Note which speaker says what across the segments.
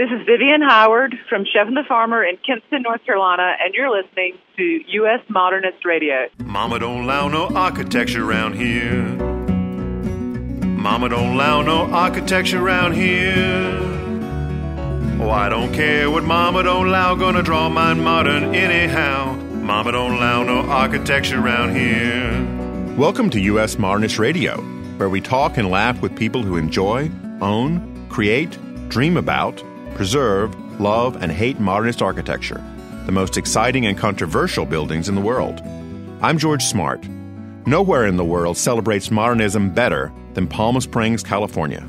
Speaker 1: This is Vivian Howard from Chef and the Farmer in Kinston, North Carolina, and you're listening to U.S. Modernist Radio.
Speaker 2: Mama don't allow no architecture around here. Mama don't allow no architecture around here. Oh, I don't care what Mama don't allow, gonna draw mine modern anyhow. Mama don't allow no architecture around here. Welcome to U.S. Modernist Radio, where we talk and laugh with people who enjoy, own, create, dream about, preserve, love, and hate modernist architecture, the most exciting and controversial buildings in the world. I'm George Smart. Nowhere in the world celebrates modernism better than Palm Springs, California.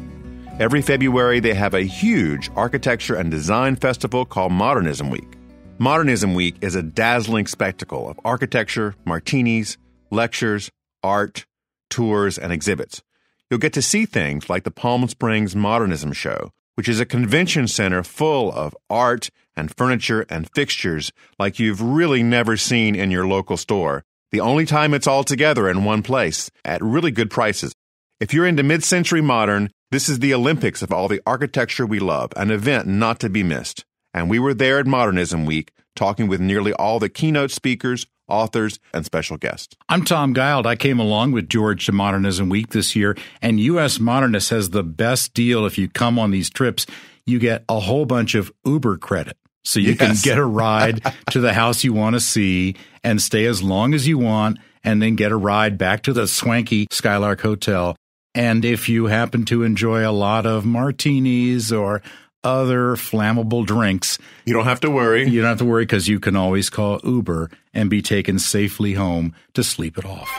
Speaker 2: Every February, they have a huge architecture and design festival called Modernism Week. Modernism Week is a dazzling spectacle of architecture, martinis, lectures, art, tours, and exhibits. You'll get to see things like the Palm Springs Modernism Show, which is a convention center full of art and furniture and fixtures like you've really never seen in your local store. The only time it's all together in one place at really good prices. If you're into mid century modern, this is the Olympics of all the architecture we love, an event not to be missed. And we were there at Modernism Week talking with nearly all the keynote speakers, authors, and special guests.
Speaker 3: I'm Tom Guild. I came along with George to Modernism Week this year, and U.S. Modernist has the best deal if you come on these trips. You get a whole bunch of Uber credit. So you yes. can get a ride to the house you want to see and stay as long as you want, and then get a ride back to the swanky Skylark Hotel. And if you happen to enjoy a lot of martinis or other flammable drinks.
Speaker 2: You don't have to worry.
Speaker 3: You don't have to worry because you can always call Uber and be taken safely home to sleep it off.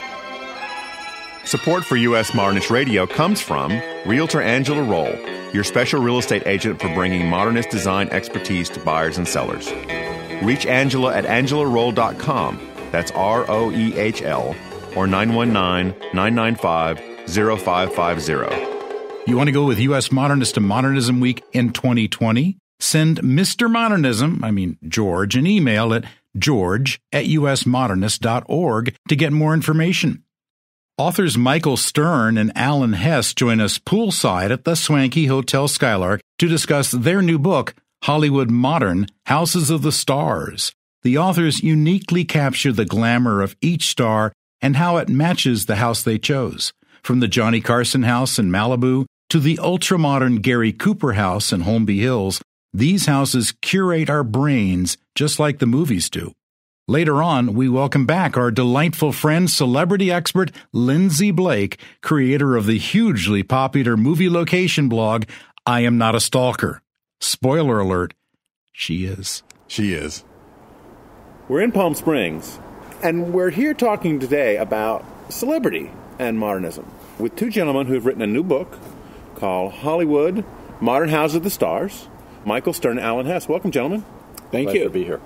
Speaker 2: Support for U.S. Modernist Radio comes from Realtor Angela Roehl, your special real estate agent for bringing modernist design expertise to buyers and sellers. Reach Angela at angelaroehl.com. That's R O E H L or 919 995 0550.
Speaker 3: You want to go with U.S. Modernist to Modernism Week in 2020? Send Mr. Modernism, I mean George, an email at george at usmodernist.org to get more information. Authors Michael Stern and Alan Hess join us poolside at the Swanky Hotel Skylark to discuss their new book, Hollywood Modern Houses of the Stars. The authors uniquely capture the glamour of each star and how it matches the house they chose. From the Johnny Carson house in Malibu to the ultramodern Gary Cooper house in Holmby Hills, these houses curate our brains just like the movies do. Later on, we welcome back our delightful friend, celebrity expert Lindsay Blake, creator of the hugely popular movie location blog, I Am Not a Stalker. Spoiler alert, she is.
Speaker 2: She is.
Speaker 4: We're in Palm Springs, and we're here talking today about celebrity and modernism with two gentlemen who have written a new book called Hollywood Modern House of the Stars. Michael Stern and Alan Hess. Welcome, gentlemen.
Speaker 5: Thank
Speaker 4: Glad
Speaker 5: you.
Speaker 4: to be here.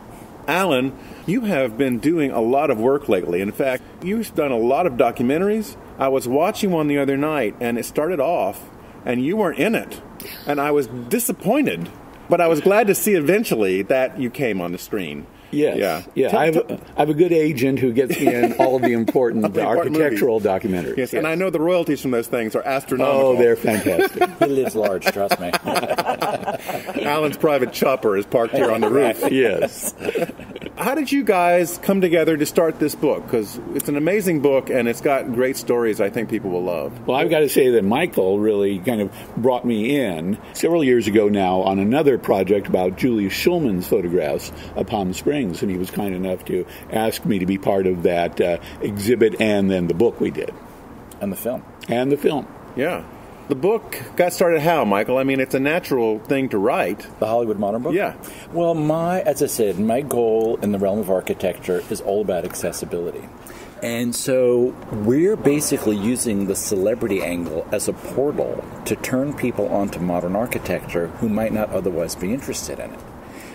Speaker 4: Alan, you have been doing a lot of work lately. In fact, you've done a lot of documentaries. I was watching one the other night, and it started off, and you weren't in it. And I was disappointed, but I was glad to see eventually that you came on the screen.
Speaker 5: Yes. Yeah. Yeah. I, have, a, I have a good agent who gets me in all of the important, the important architectural movies. documentaries.
Speaker 4: Yes, yes, and I know the royalties from those things are astronomical.
Speaker 5: Oh, they're fantastic.
Speaker 6: he lives large, trust me.
Speaker 4: Alan's private chopper is parked here on the roof.
Speaker 5: yes.
Speaker 4: How did you guys come together to start this book? Because it's an amazing book and it's got great stories I think people will love.
Speaker 5: Well, I've got to say that Michael really kind of brought me in several years ago now on another project about Julius Shulman's photographs of Palm Springs, and he was kind enough to ask me to be part of that uh, exhibit and then the book we did.
Speaker 6: And the film.
Speaker 5: And the film.
Speaker 4: Yeah. The book got started how, Michael? I mean, it's a natural thing to write.
Speaker 6: The Hollywood Modern Book?
Speaker 4: Yeah.
Speaker 6: Well, my, as I said, my goal in the realm of architecture is all about accessibility. And so we're basically using the celebrity angle as a portal to turn people onto modern architecture who might not otherwise be interested in it.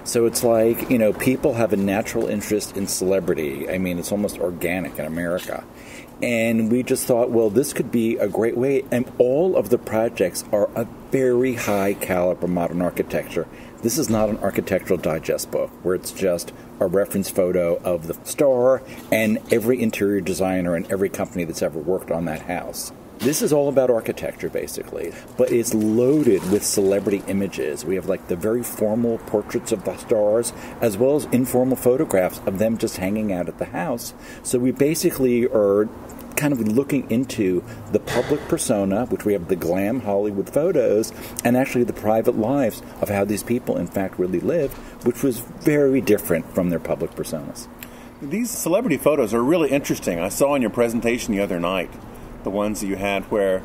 Speaker 6: So it's like, you know, people have a natural interest in celebrity. I mean, it's almost organic in America. And we just thought, well, this could be a great way. And all of the projects are a very high caliber modern architecture. This is not an architectural digest book where it's just a reference photo of the star and every interior designer and every company that's ever worked on that house. This is all about architecture, basically, but it's loaded with celebrity images. We have like the very formal portraits of the stars, as well as informal photographs of them just hanging out at the house. So we basically are kind of looking into the public persona, which we have the glam Hollywood photos, and actually the private lives of how these people, in fact, really live, which was very different from their public personas.
Speaker 4: These celebrity photos are really interesting. I saw in your presentation the other night the ones that you had where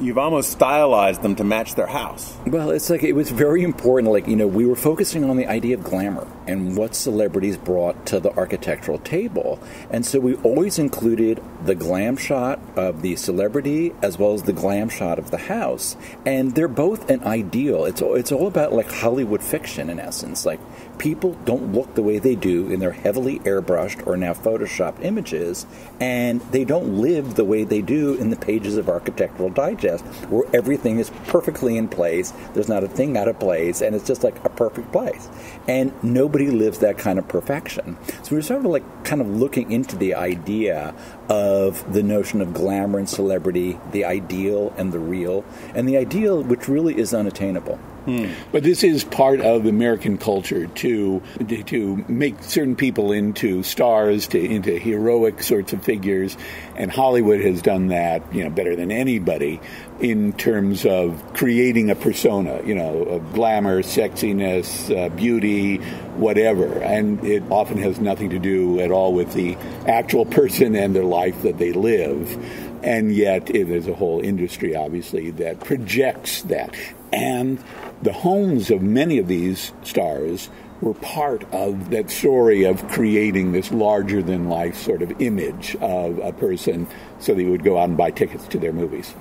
Speaker 4: you've almost stylized them to match their house.
Speaker 6: Well, it's like it was very important. Like, you know, we were focusing on the idea of glamour and what celebrities brought to the architectural table. And so we always included the glam shot of the celebrity as well as the glam shot of the house. And they're both an ideal. It's, it's all about like Hollywood fiction in essence. Like, people don't look the way they do in their heavily airbrushed or now photoshopped images, and they don't live the way they do in the pages of Architectural Digest, where everything is perfectly in place. There's not a thing out of place, and it's just like a perfect place. And nobody lives that kind of perfection. So we're sort of like kind of looking into the idea of the notion of glamour and celebrity, the ideal and the real, and the ideal which really is unattainable.
Speaker 5: Hmm. But this is part of American culture to to make certain people into stars, to into heroic sorts of figures, and Hollywood has done that, you know, better than anybody in terms of creating a persona, you know, glamour, sexiness, uh, beauty, whatever, and it often has nothing to do at all with the actual person and their life that they live. And yet there's a whole industry obviously that projects that. And the homes of many of these stars were part of that story of creating this larger than life sort of image of a person so you would go out and buy tickets to their movies.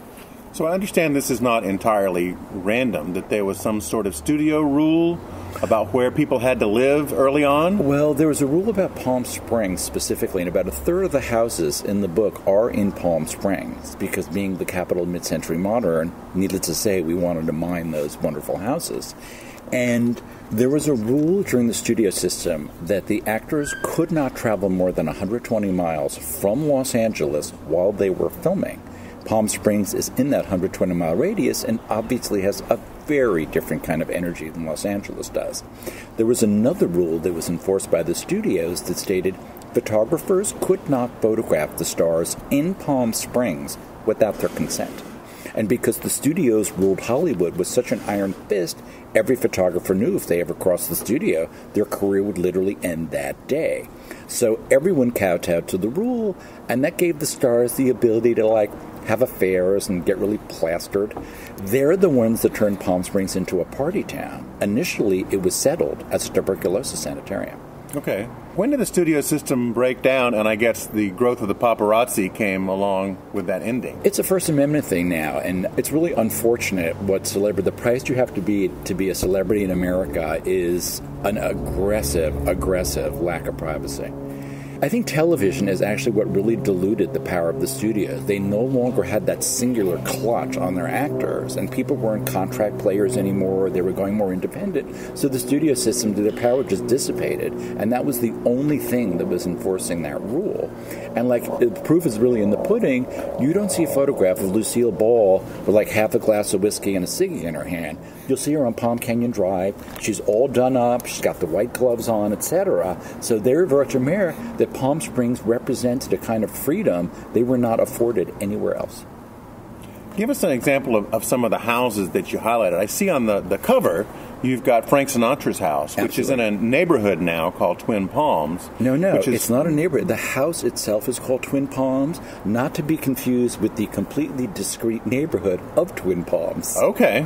Speaker 4: So I understand this is not entirely random, that there was some sort of studio rule about where people had to live early on?
Speaker 6: Well, there was a rule about Palm Springs specifically, and about a third of the houses in the book are in Palm Springs because, being the capital of mid century modern, needless to say, we wanted to mine those wonderful houses. And there was a rule during the studio system that the actors could not travel more than 120 miles from Los Angeles while they were filming. Palm Springs is in that 120 mile radius and obviously has a very different kind of energy than Los Angeles does. There was another rule that was enforced by the studios that stated photographers could not photograph the stars in Palm Springs without their consent. And because the studios ruled Hollywood with such an iron fist, every photographer knew if they ever crossed the studio, their career would literally end that day. So everyone kowtowed to the rule, and that gave the stars the ability to, like, have affairs and get really plastered. They're the ones that turned Palm Springs into a party town. Initially, it was settled as a tuberculosis sanitarium.
Speaker 4: Okay. When did the studio system break down, and I guess the growth of the paparazzi came along with that ending?
Speaker 6: It's a First Amendment thing now, and it's really unfortunate what celebrity, the price you have to be to be a celebrity in America is an aggressive, aggressive lack of privacy. I think television is actually what really diluted the power of the studios. They no longer had that singular clutch on their actors, and people weren't contract players anymore. They were going more independent. So the studio system, their power just dissipated, and that was the only thing that was enforcing that rule. And like the proof is really in the pudding. You don't see a photograph of Lucille Ball with like half a glass of whiskey and a ciggy in her hand. You'll see her on Palm Canyon Drive. She's all done up. She's got the white gloves on, etc. So they're mayor that Palm Springs represented a kind of freedom they were not afforded anywhere else.
Speaker 4: Give us an example of, of some of the houses that you highlighted. I see on the, the cover you've got Frank Sinatra's house, which is in a neighborhood now called Twin Palms.
Speaker 6: No, no,
Speaker 4: is,
Speaker 6: it's not a neighborhood. The house itself is called Twin Palms, not to be confused with the completely discrete neighborhood of Twin Palms.
Speaker 4: Okay.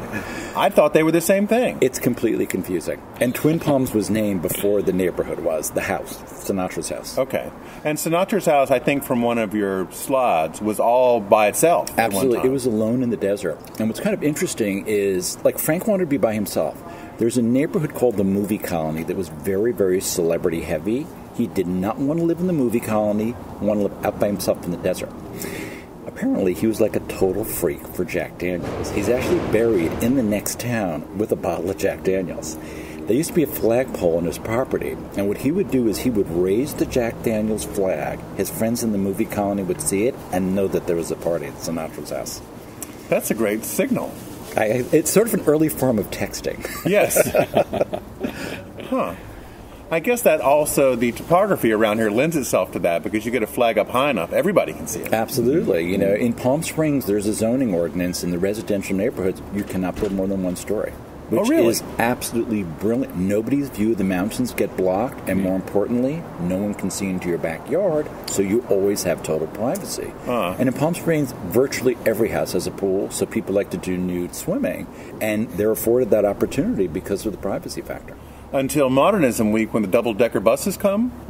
Speaker 4: I thought they were the same thing.
Speaker 6: It's completely confusing. And Twin Palms was named before the neighborhood was, the house, Sinatra's house.
Speaker 4: Okay. And Sinatra's house, I think from one of your slides, was all by itself.
Speaker 6: Absolutely. It was alone in the desert. And what's kind of interesting is, like, Frank wanted to be by himself. There's a neighborhood called the Movie Colony that was very, very celebrity heavy. He did not want to live in the movie colony, want to live out by himself in the desert. Apparently, he was like a total freak for Jack Daniels. He's actually buried in the next town with a bottle of Jack Daniels. there used to be a flagpole on his property, and what he would do is he would raise the Jack Daniels flag. His friends in the movie colony would see it and know that there was a party at Sinatra's house.
Speaker 4: That's a great signal.
Speaker 6: I, it's sort of an early form of texting.
Speaker 4: Yes. huh. I guess that also the topography around here lends itself to that because you get a flag up high enough, everybody can see it.
Speaker 6: Absolutely. You know, in Palm Springs, there's a zoning ordinance in the residential neighborhoods. You cannot put more than one story. Oh, which
Speaker 4: Oh, really?
Speaker 6: is absolutely brilliant. Nobody's view of the mountains get blocked, and more importantly, no one can see into your backyard, so you always have total privacy. And in Palm Springs, virtually every house has a pool, so people like to do nude swimming, and they're afforded that opportunity because of the privacy factor.
Speaker 4: Until Modernism Week when the double decker buses come.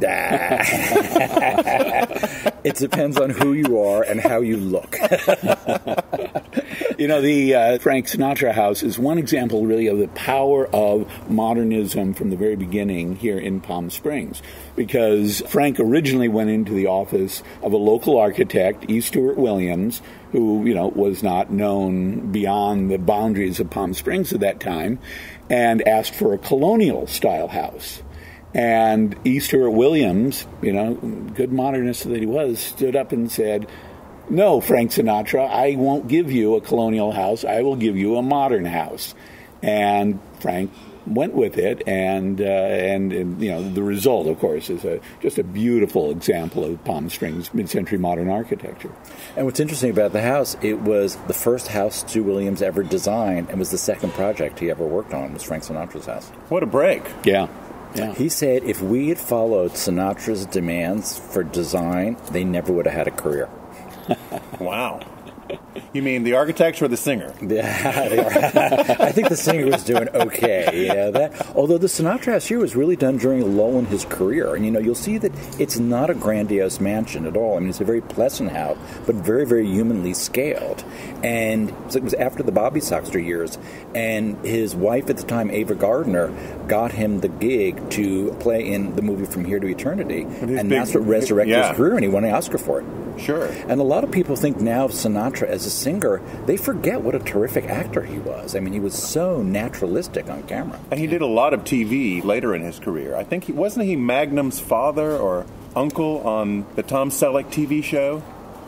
Speaker 6: It depends on who you are and how you look.
Speaker 5: You know, the uh, Frank Sinatra house is one example, really, of the power of modernism from the very beginning here in Palm Springs. Because Frank originally went into the office of a local architect, E. Stewart Williams, who, you know, was not known beyond the boundaries of Palm Springs at that time, and asked for a colonial style house. And E. Stewart Williams, you know, good modernist that he was, stood up and said, no, Frank Sinatra, I won't give you a colonial house. I will give you a modern house. And Frank went with it, and uh, and, and you know the result, of course, is a just a beautiful example of Palm Springs mid-century modern architecture.
Speaker 6: And what's interesting about the house, it was the first house Stu Williams ever designed and was the second project he ever worked on was Frank Sinatra's house.
Speaker 4: What a break.
Speaker 5: Yeah, yeah.
Speaker 6: He said if we had followed Sinatra's demands for design, they never would have had a career.
Speaker 4: Wow. You mean the architecture or the singer?
Speaker 6: Yeah. I think the singer was doing okay. Know that. Although the Sinatra house here was really done during a lull in his career, and you know you'll see that it's not a grandiose mansion at all. I mean, it's a very pleasant house, but very, very humanly scaled. And it was after the Bobby Soxer years, and his wife at the time, Ava Gardner, got him the gig to play in the movie From Here to Eternity,
Speaker 4: his
Speaker 6: and
Speaker 4: big-
Speaker 6: that's what resurrected
Speaker 4: yeah.
Speaker 6: his career, and he won an Oscar for it.
Speaker 4: Sure.
Speaker 6: And a lot of people think now of Sinatra as a singer, they forget what a terrific actor he was. I mean, he was so naturalistic on camera.
Speaker 4: And he did a lot of TV later in his career. I think he wasn't he Magnum's father or uncle on the Tom Selleck TV show.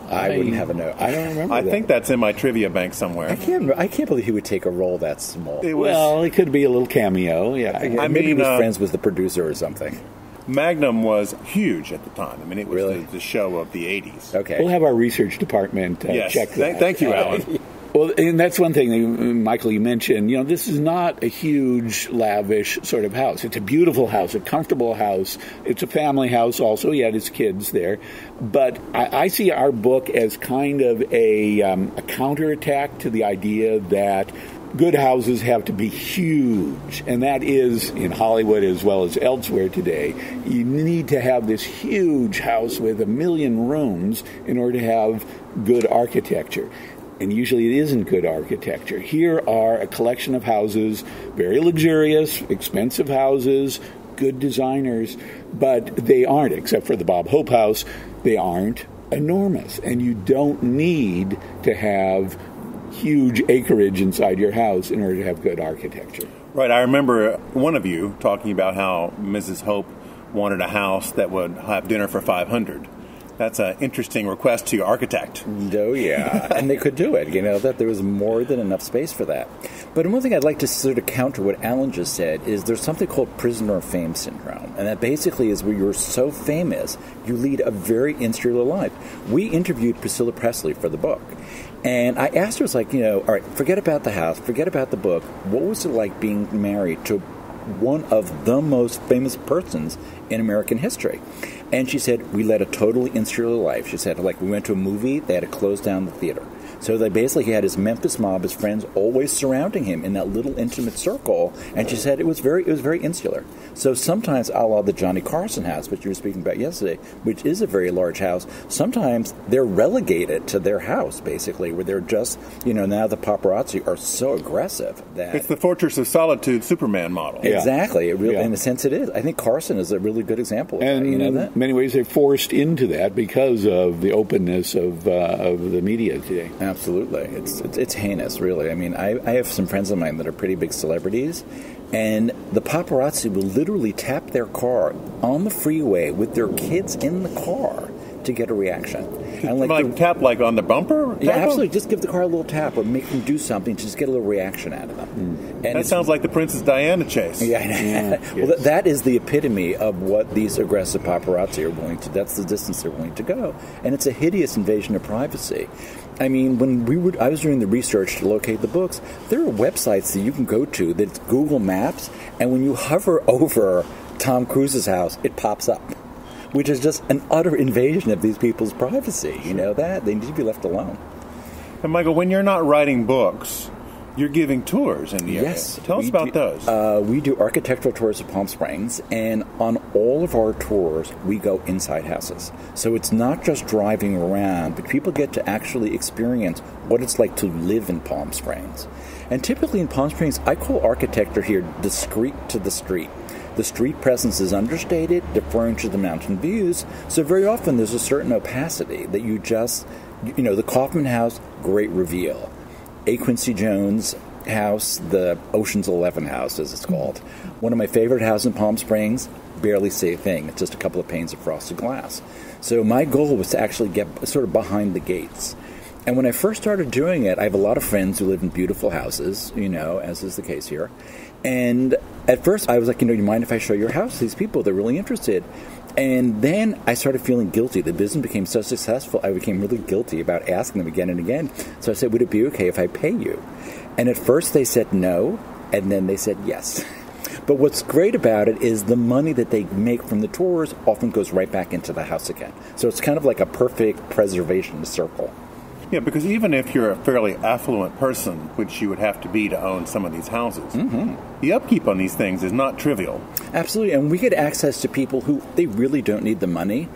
Speaker 6: I, wouldn't have a note.
Speaker 5: I don't remember.
Speaker 4: I
Speaker 5: that.
Speaker 4: think that's in my trivia bank somewhere.
Speaker 6: I can't. I can't believe he would take a role that small.
Speaker 4: It was
Speaker 5: Well, it could be a little cameo. Yeah.
Speaker 6: Yeah,
Speaker 4: I
Speaker 6: maybe he was
Speaker 4: uh,
Speaker 6: friends with the producer or something.
Speaker 4: Magnum was huge at the time. I mean, it was
Speaker 6: Really?
Speaker 4: the, the show of the '80s.
Speaker 6: Okay.
Speaker 5: We'll have our research department uh,
Speaker 4: Yes.
Speaker 5: check
Speaker 4: Thank-
Speaker 5: that.
Speaker 4: thank you, Alan.
Speaker 5: Well, and that's one thing, that, Michael, you mentioned. You know, this is not a huge, lavish sort of house. It's a beautiful house, a comfortable house. It's a family house also. He had his kids there. But I, I see our book as kind of a, um, a counterattack to the idea that good houses have to be huge. And that is in Hollywood as well as elsewhere today. You need to have this huge house with a million rooms in order to have good architecture and usually it isn't good architecture. Here are a collection of houses, very luxurious, expensive houses, good designers, but they aren't, except for the Bob Hope House, they aren't enormous. And you don't need to have huge acreage inside your house in order to have good architecture.
Speaker 4: Right. I remember one of you talking about how Mrs. Hope wanted a house that would have dinner for 500. That's an interesting request to your architect.
Speaker 6: Oh yeah, and they could do it. You know that there was more than enough space for that. But one thing I'd like to sort of counter what Alan just said is there's something called prisoner of fame syndrome, and that basically is where you're so famous you lead a very insular life. We interviewed Priscilla Presley for the book, and I asked her, "It's like you know, all right, forget about the house, forget about the book. What was it like being married to one of the most famous persons in American history. And she said, We led a totally insular life. She said, like, we went to a movie, they had to close down the theater. So they basically he had his Memphis mob, his friends, always surrounding him in that little intimate circle. And she said it was very, it was very insular. So sometimes, a la the Johnny Carson house, which you were speaking about yesterday, which is a very large house. Sometimes they're relegated to their house, basically, where they're just, you know, now the paparazzi are so aggressive that
Speaker 4: It's the Fortress of Solitude Superman model.
Speaker 5: Yeah.
Speaker 6: Exactly. It really,
Speaker 5: Yeah.
Speaker 6: In a sense, it is. I think Carson is a really good example of
Speaker 5: And
Speaker 6: that. You know
Speaker 5: in
Speaker 6: that?
Speaker 5: many ways, they're forced into that because of the openness of, uh, of the media today.
Speaker 6: Absolutely. It's, it's it's heinous, really. I mean, I, I have some friends of mine that are pretty big celebrities, And the paparazzi will literally tap their car on the freeway with their kids in the car to get a reaction. And
Speaker 2: Like,
Speaker 6: the-
Speaker 2: tap like on the bumper?
Speaker 6: yeah,
Speaker 2: Tap 'em?
Speaker 6: absolutely. Just give the car a little tap or make them do something to just get a little reaction out of them. Hmm. And
Speaker 2: That sounds like the Princess Diana chase.
Speaker 6: yeah, well, that, that is the epitome of what these aggressive paparazzi are willing to. That's the distance they're willing to go, and it's a hideous invasion of privacy. I mean, when we would, I was doing the research to locate the books. There are websites that you can go to that's Google Maps, and when you hover over Tom Cruise's house, it pops up, which is just an utter invasion of these people's privacy. You know that they need to be left alone.
Speaker 2: And Michael, when you're not writing books, you're giving tours in the area.
Speaker 6: Yes.
Speaker 2: Tell us about
Speaker 6: do-
Speaker 2: those.
Speaker 6: Uh, we do architectural tours of Palm Springs, and on all of our tours, we go inside houses. So it's not just driving around, but people get to actually experience what it's like to live in Palm Springs. And typically in Palm Springs, I call architecture here discreet to the street. The street presence is understated, deferring to the mountain views, so very often there's a certain opacity that you just, you know, the Kaufmann House, great reveal. A. Quincy Jones house, the Ocean's Eleven house, as it's called. One of my favorite houses in Palm Springs. Barely see a thing. It's just a couple of panes of frosted glass. So my goal was to actually get sort of behind the gates. And when I first started doing it, I have a lot of friends who live in beautiful houses, you know, as is the case here. And at first, I was like, you know, you mind if I show your house? These people, they're really interested. And then I started feeling guilty. The business became so successful, I became really guilty about asking them again and again. So I said, Would it be okay if I pay you? And at first they said no, and then they said yes. But what's great about it is the money that they make from the tours often goes right back into the house again. So it's kind of like a perfect preservation circle.
Speaker 2: Yeah, because even if you're a fairly affluent person, which you would have to be to own some of these houses,
Speaker 6: Mm-hmm.
Speaker 2: the upkeep on these things is not trivial.
Speaker 6: Absolutely, and we get access to people who they really don't need the money,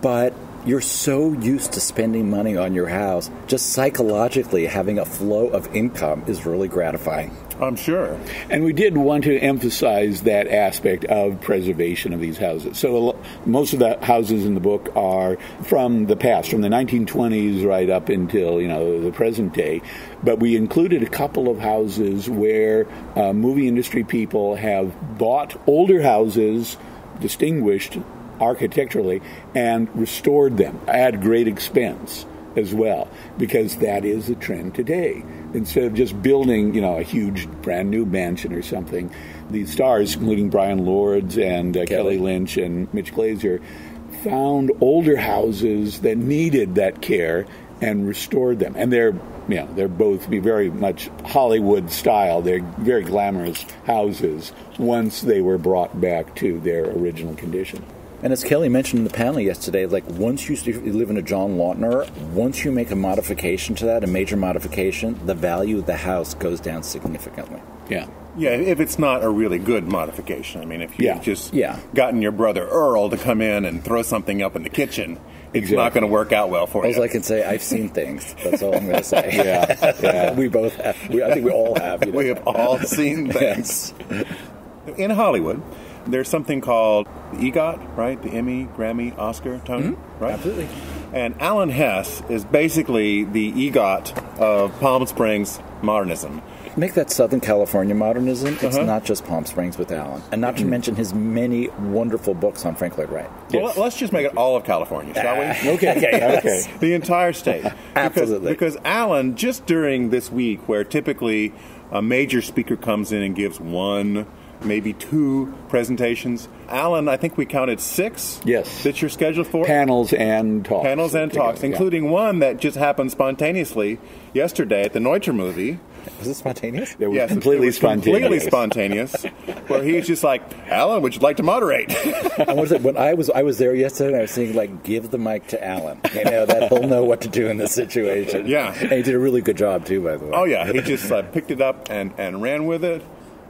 Speaker 6: but you're so used to spending money on your house, just psychologically having a flow of income is really gratifying.
Speaker 2: I'm sure.
Speaker 5: And we did want to emphasize that aspect of preservation of these houses. So most of the houses in the book are from the past, from the 1920s right up until you know the present day. But we included a couple of houses where uh, movie industry people have bought older houses, distinguished architecturally, and restored them at great expense as well, because that is the trend today. Instead of just building, you know, a huge brand new mansion or something, these stars, including Brian Lords and uh, Kelly Lynch and Mitch Glazer, found older houses that needed that care and restored them. And they're, you know, they're both very much Hollywood style. They're very glamorous houses once they were brought back to their original condition.
Speaker 6: And as Kelly mentioned in the panel yesterday, like once you, you live in a John Lautner, once you make a modification to that, a major modification, the value of the house goes down significantly.
Speaker 5: Yeah.
Speaker 2: Yeah, if it's not a really good modification. I mean, if you've
Speaker 5: Yeah.
Speaker 2: just
Speaker 6: Yeah.
Speaker 2: gotten your brother Earl to come in and throw something up in the kitchen, it's not going to work out well for
Speaker 6: As
Speaker 2: you.
Speaker 6: I can say, I've seen things. That's all I'm going to say.
Speaker 5: Yeah, yeah.
Speaker 6: we both have. We, I think we all have. You know.
Speaker 2: we have all seen things.
Speaker 6: Yes.
Speaker 2: In Hollywood, there's something called the EGOT, right? The Emmy, Grammy, Oscar, Tony, mm-hmm. right?
Speaker 6: Absolutely.
Speaker 2: And Alan Hess is basically the EGOT of Palm Springs modernism.
Speaker 6: Make that Southern California modernism. It's
Speaker 2: Uh-huh.
Speaker 6: not just Palm Springs with Alan, and not to mm-hmm. mention his many wonderful books on Frank Lloyd Wright.
Speaker 2: Well, let's just make it all of California, shall we?
Speaker 5: Ah, okay.
Speaker 6: yes.
Speaker 5: Okay.
Speaker 2: the entire state. Because,
Speaker 6: Absolutely.
Speaker 2: Because Alan, just during this week, where typically a major speaker comes in and gives one, maybe two presentations, Alan, I think we counted six.
Speaker 5: Yes.
Speaker 2: That you're scheduled for.
Speaker 5: Panels and talks.
Speaker 2: Panels and talks,
Speaker 5: Yeah.
Speaker 2: including one that just happened spontaneously yesterday at the Neutra movie.
Speaker 6: Was it spontaneous?
Speaker 5: They were
Speaker 2: Yes, it
Speaker 5: completely
Speaker 2: was
Speaker 5: spontaneous.
Speaker 2: Completely spontaneous. where he's just like, Alan, would you like to moderate?
Speaker 6: And what is it? When I was I was there yesterday, and I was thinking like, give the mic to Alan. You know that he'll know what to do in this situation.
Speaker 2: Yeah.
Speaker 6: and he did a really good job too, by the way.
Speaker 2: oh yeah, he just uh, picked it up and, and ran with it.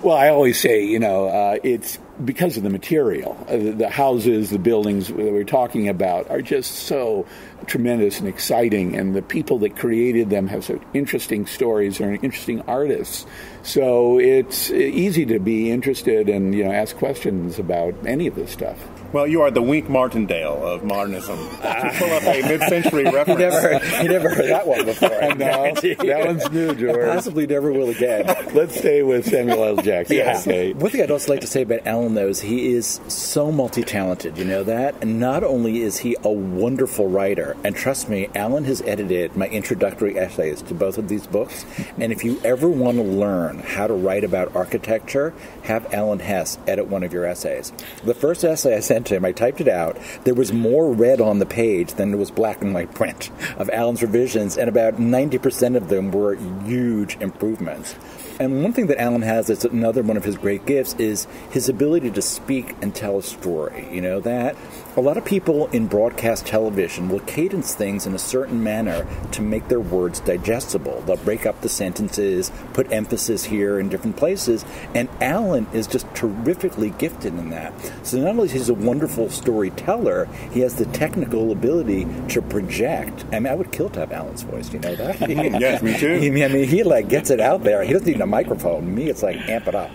Speaker 5: Well, I always say, you know, uh, it's because of the material. Uh, the, houses, the buildings that we're talking about are just so tremendous and exciting, and the people that created them have so interesting stories or interesting artists. So it's easy to be interested and you know ask questions about any of this stuff.
Speaker 4: Well, you are the Wink Martindale of modernism. to pull up a mid-century reference.
Speaker 6: You never, you never heard that one before.
Speaker 5: no, uh, that one's new, George.
Speaker 6: Possibly never will again.
Speaker 5: Let's stay with Samuel L. Jackson.
Speaker 6: Yeah.
Speaker 5: Okay.
Speaker 6: One thing I'd also like to say about Alan, though, is he is so multi-talented. You know that, and not only is he a wonderful writer, and trust me, Alan has edited my introductory essays to both of these books. And if you ever want to learn how to write about architecture, have Alan Hess edit one of your essays. The first essay I sent to him, I typed it out. There was more red on the page than there was black and white print of Alan's revisions, and about 90% of them were huge improvements. And one thing that Alan has that's another one of his great gifts is his ability to speak and tell a story. You know that a lot of people in broadcast television will cadence things in a certain manner to make their words digestible. They'll break up the sentences, put emphasis here in different places, and Alan is just terrifically gifted in that. So not only is he a wonderful storyteller, he has the technical ability to project. I mean, I would kill to have Alan's voice. Do you know that?
Speaker 4: yes, me too.
Speaker 6: I mean, he like gets it out there. He doesn't need a microphone. Me, it's like amp it up.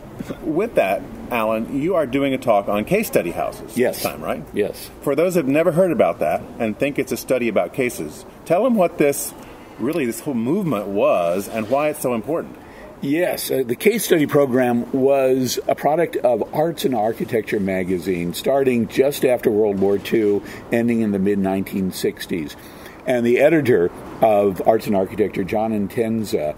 Speaker 4: With that, Alan, you are doing a talk on case study houses
Speaker 5: Yes.
Speaker 4: this time, right?
Speaker 5: Yes.
Speaker 4: For those who've never heard about that and think it's a study about cases, tell them what this really this whole movement was and why it's so important.
Speaker 5: Yes, uh, the case study program was a product of Arts and Architecture magazine, starting just after World War II, ending in the mid 1960s. And the editor of Arts and Architecture, John Entenza,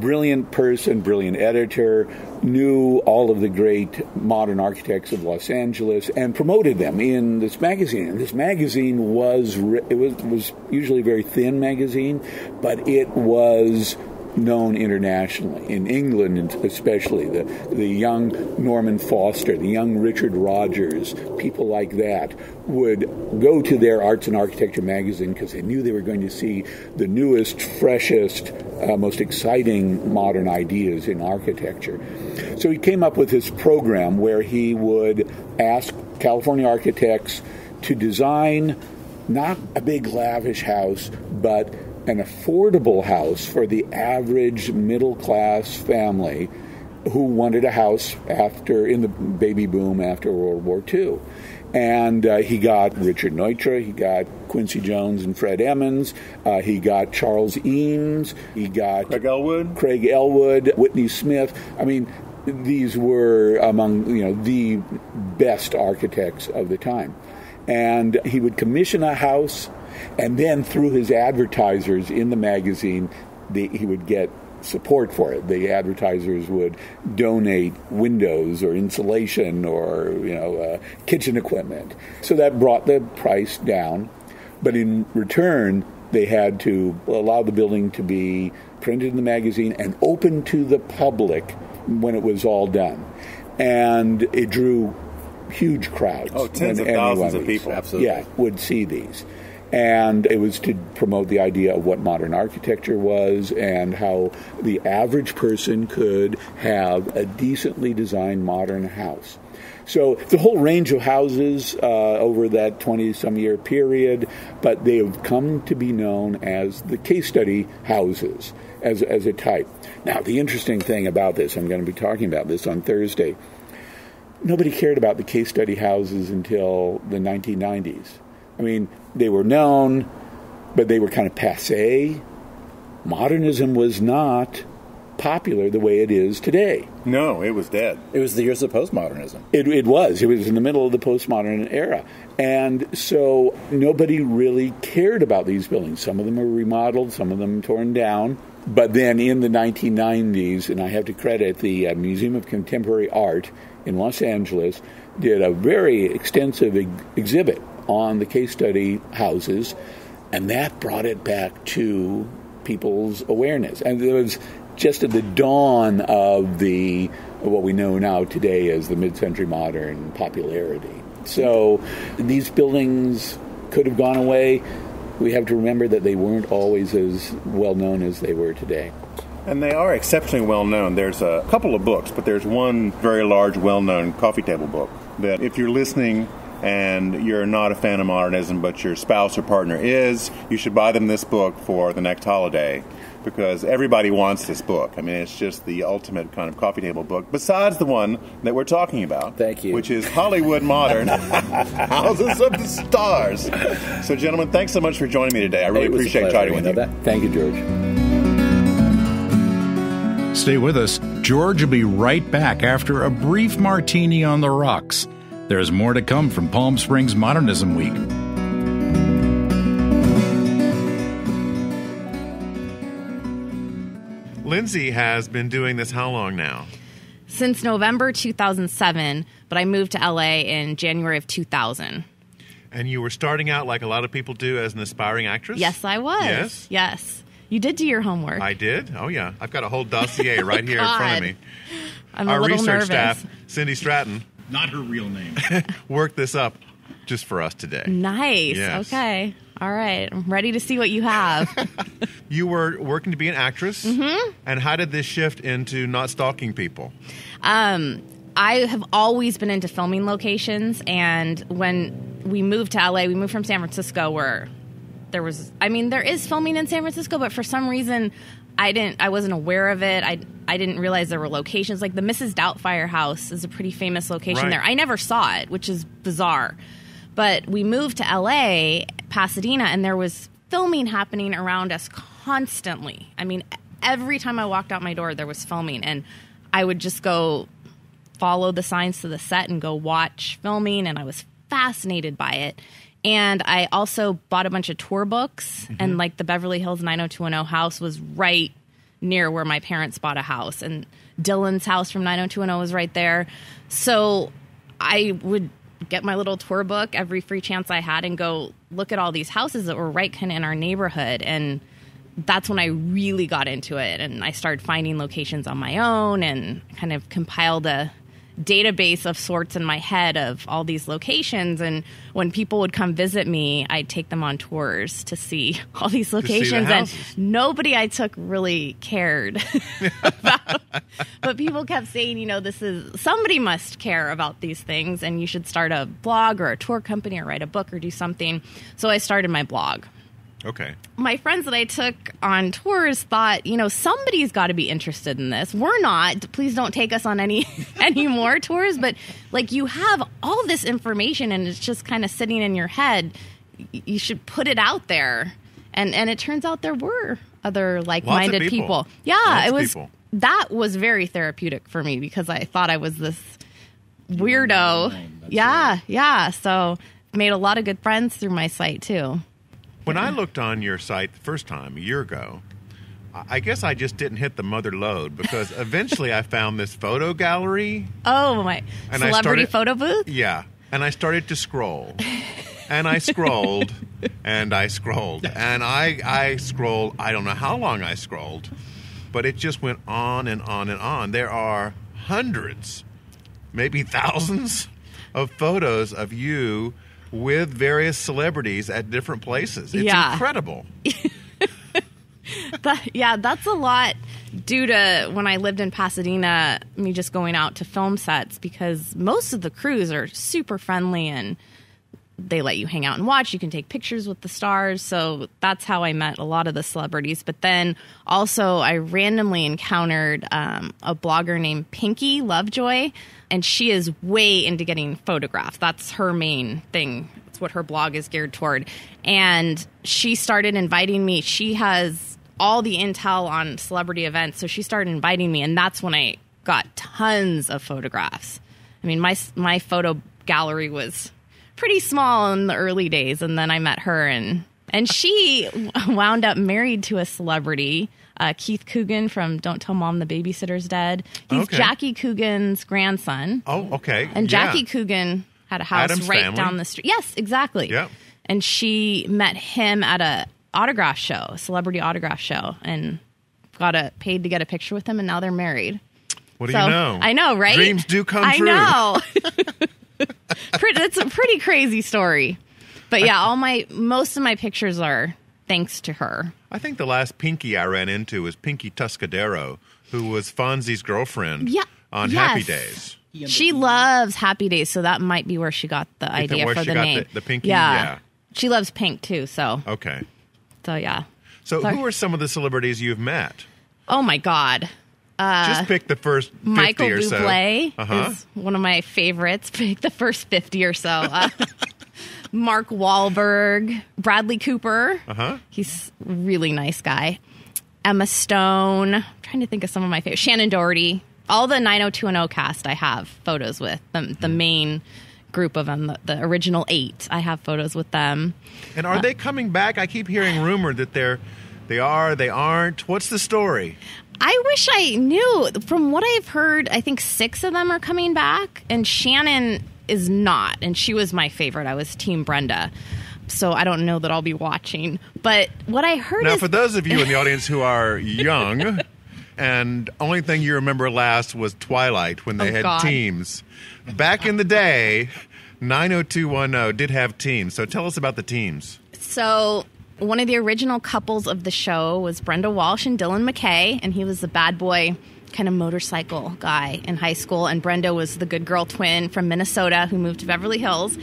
Speaker 5: brilliant person, brilliant editor, knew all of the great modern architects of Los Angeles and promoted them in this magazine. And this magazine was it was was usually a very thin magazine, but it was known internationally in England, especially the the young Norman Foster, the young Richard Rogers, people like that would go to their Arts and Architecture magazine because they knew they were going to see the newest, freshest, uh, most exciting modern ideas in architecture. So he came up with this program where he would ask California architects to design not a big lavish house, but an affordable house for the average middle class family who wanted a house after in the baby boom after World War II. And uh, he got Richard Neutra, he got Quincy Jones and Fred Emmons, uh, he got Charles Eames, he got
Speaker 4: Craig Ellwood?
Speaker 5: Craig Ellwood, Whitney Smith. I mean, these were among you know the best architects of the time. And he would commission a house, and then through his advertisers in the magazine, the, he would get support for it. The advertisers would donate windows or insulation or you know uh, kitchen equipment. So that brought the price down. But in return, they had to allow the building to be printed in the magazine and open to the public when it was all done. And it drew huge crowds.
Speaker 4: Oh, tens of thousands of people.
Speaker 6: Absolutely.
Speaker 5: Yeah, would see these. And it was to promote the idea of what modern architecture was and how the average person could have a decently designed modern house. So the whole range of houses uh, over that 20 some year period, but they have come to be known as the case study houses as, as a type. Now, the interesting thing about this, I'm going to be talking about this on Thursday. Nobody cared about the case study houses until the 1990s. I mean, they were known, but they were kind of passe. Modernism was not popular the way it is today.
Speaker 4: No, it was dead.
Speaker 6: It was the years of postmodernism.
Speaker 5: It, it was. It was in the middle of the postmodern era. And so nobody really cared about these buildings. Some of them were remodeled, some of them torn down. But then in the 1990s, and I have to credit the uh, Museum of Contemporary Art in Los Angeles, did a very extensive ex- exhibit on the case study houses, and that brought it back to people's awareness. And it was just at the dawn of the what we know now today as the mid-century modern popularity. So these buildings could have gone away. We have to remember that they weren't always as well known as they were today.
Speaker 4: And they are exceptionally well known. There's a couple of books, but there's one very large, well known coffee table book that if you're listening and you're not a fan of modernism, but your spouse or partner is, you should buy them this book for the next holiday because everybody wants this book. I mean, it's just the ultimate kind of coffee table book, besides the one that we're talking about.
Speaker 6: Thank you.
Speaker 4: Which is Hollywood Modern Houses of the Stars. So, gentlemen, thanks so much for joining me today. I really
Speaker 6: It was a
Speaker 4: appreciate
Speaker 6: pleasure,
Speaker 4: chatting with
Speaker 6: know
Speaker 4: you.
Speaker 6: that. Thank you, George.
Speaker 3: Stay with us. George will be right back after a brief martini on the rocks. There's more to come from Palm Springs Modernism Week.
Speaker 2: Lindsay has been doing this how long now?
Speaker 7: since November 2007, but I moved to LA in January of 2000.
Speaker 2: And you were starting out like a lot of people do as an aspiring actress?
Speaker 7: Yes, I was.
Speaker 2: Yes?
Speaker 7: Yes. You did do your homework.
Speaker 2: I did? Oh, yeah. I've got a whole dossier right here in front of me.
Speaker 7: I'm
Speaker 2: Our
Speaker 7: a little
Speaker 2: research
Speaker 7: nervous.
Speaker 2: staff, Cindy Stratton,
Speaker 3: Not her real name.
Speaker 2: worked this up just for us today.
Speaker 7: Nice.
Speaker 2: Yes.
Speaker 7: Okay. All right. I'm ready to see what you have.
Speaker 2: You were working to be an actress. Mm-hmm. And how did this shift into not stalking people?
Speaker 7: um, I have always been into filming locations, and when we moved to LA, we moved from San Francisco, where there was, I mean, there is filming in San Francisco, but for some reason, I didn't, I wasn't aware of it. I, I didn't realize there were locations like the Mrs. Doubtfire house is a pretty famous location
Speaker 2: Right.
Speaker 7: there. I never saw it, which is bizarre. But we moved to LA, Pasadena, and there was filming happening around us constantly. I mean, every time I walked out my door, there was filming, and I would just go follow the signs to the set and go watch filming, and I was fascinated by it. And I also bought a bunch of tour books, and mm-hmm. like the Beverly Hills 90210 house was right near where my parents bought a house, and Dylan's house from 90210 was right there. So I would get my little tour book every free chance I had and go look at all these houses that were right kind of in our neighborhood. And that's when I really got into it. And I started finding locations on my own and kind of compiled a database of sorts in my head of all these locations. And when people would come visit me, I'd take them on tours to see all these
Speaker 2: see the
Speaker 7: locations. and nobody I took really cared about. But people kept saying, you know, this is somebody must care about these things, and you should start a blog or a tour company or write a book or do something. So I started my blog
Speaker 2: Okay.
Speaker 7: my friends that I took on tours thought, you know, somebody's got to be interested in this. We're not. Please don't take us on any any more tours. But like, you have all this information, and it's just kind of sitting in your head. You should put it out there. And and it turns out there were other like minded
Speaker 2: people.
Speaker 7: Yeah,
Speaker 2: Lots
Speaker 7: it was.
Speaker 2: people.
Speaker 7: That was very therapeutic for me because I thought I was this weirdo. Yeah, yeah. So made a lot of good friends through my site too.
Speaker 2: When I looked on your site the first time, a year ago, I guess I just didn't hit the mother load because eventually I found this photo gallery.
Speaker 7: Oh my
Speaker 2: And I
Speaker 7: celebrity
Speaker 2: started-
Speaker 7: photo booth.
Speaker 2: Yeah. And I started to scroll. And I scrolled and I scrolled. And I, I scrolled, I don't know how long I scrolled, but it just went on and on and on. There are hundreds, maybe thousands of photos of you with various celebrities at different places. It's
Speaker 7: Yeah.
Speaker 2: incredible.
Speaker 7: That- yeah, that's a lot due to when I lived in Pasadena, me just going out to film sets because most of the crews are super friendly and they let you hang out and watch. You can take pictures with the stars. So that's how I met a lot of the celebrities. But then also, I randomly encountered um, a blogger named Pinky Lovejoy, and she is way into getting photographed. That's her main thing. That's what her blog is geared toward. And she started inviting me. She has all the intel on celebrity events. So she started inviting me, and that's when I got tons of photographs. I mean, my my photo gallery was pretty small in the early days, and then I met her, and and she wound up married to a celebrity, uh, Keith Coogan from Don't Tell Mom the Babysitter's Dead. He's
Speaker 2: Okay.
Speaker 7: Jackie Coogan's grandson,
Speaker 2: Oh, okay.
Speaker 7: and
Speaker 2: Yeah.
Speaker 7: Jackie Coogan had a house
Speaker 2: Addams
Speaker 7: right
Speaker 2: family.
Speaker 7: down the street. Yes, exactly.
Speaker 2: Yep.
Speaker 7: And she met him at a autograph show, a celebrity autograph show, and got a paid to get a picture with him, and now they're married.
Speaker 2: What do
Speaker 7: So,
Speaker 2: you know?
Speaker 7: I know, right?
Speaker 2: Dreams do come
Speaker 7: I
Speaker 2: true.
Speaker 7: know. it's a pretty crazy story. But yeah, all my most of my pictures are thanks to her.
Speaker 2: I think the last Pinky I ran into was Pinky Tuscadero, who was Fonzie's girlfriend
Speaker 7: Yeah,
Speaker 2: on Happy. Days.
Speaker 7: She loves Happy Days, so that might be where she got the idea for the name.
Speaker 2: the- the pinky?
Speaker 7: Yeah.
Speaker 2: Yeah.
Speaker 7: She loves pink too, so
Speaker 2: Okay.
Speaker 7: so yeah.
Speaker 2: So,
Speaker 7: Sorry.
Speaker 2: who are some of the celebrities you've met?
Speaker 7: Oh my god.
Speaker 2: Just pick the first 50
Speaker 7: Michael
Speaker 2: or so.
Speaker 7: Bublé
Speaker 2: Uh-huh.
Speaker 7: is one of my favorites. Pick the first 50 or so. Uh, Mark Wahlberg, Bradley Cooper.
Speaker 2: Uh-huh.
Speaker 7: He's really nice guy. Emma Stone. I'm trying to think of some of my favorites. Shannen Doherty. All the 90210 cast I have photos with. The, the main group of them, the, the original eight. I have photos with them.
Speaker 2: And are they coming back? I keep hearing rumor that they're they are, they aren't. What's the story?
Speaker 7: I wish I knew. From what I've heard, I think six of them are coming back, and Shannen is not. And she was my favorite. I was Team Brenda. So I don't know that I'll be watching. But what I heard
Speaker 2: Now,
Speaker 7: is
Speaker 2: for those of you in the audience who are young, and only thing you remember last was Twilight when they
Speaker 7: Oh,
Speaker 2: had
Speaker 7: God.
Speaker 2: teams. Back in the day, 90210 did have teams. So tell us about the teams.
Speaker 7: So one of the original couples of the show was Brenda Walsh and Dylan McKay, and he was the bad boy kind of motorcycle guy in high school, and Brenda was the good girl twin from Minnesota who moved to Beverly Hills.